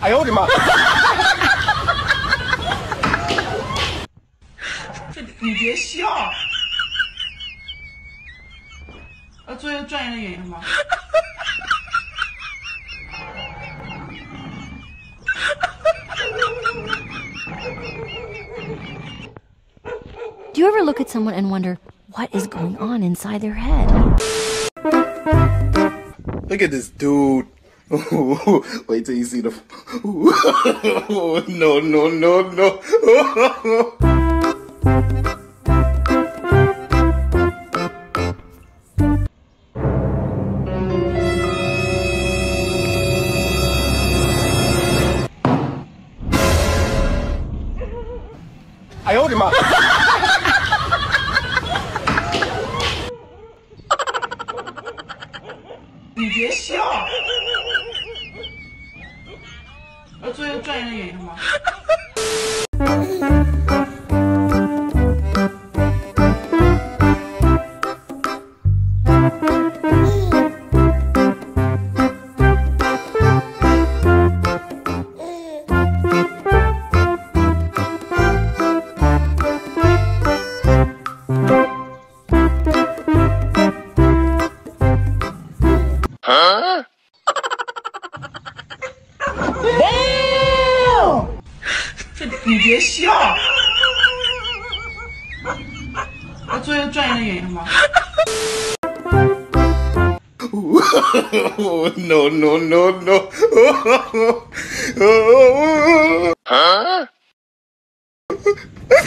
哎呦我的妈！这你别笑。要做一个专业的演员吗？ Do you ever look at someone and wonder what is going on inside their head? Look at this dude. Wait till you see the. no, no, no, no. Eh呦我的妈！你别笑。 要做一个专业的演员吗？你别笑。我做一个专业的演员吗？no, no, no, no.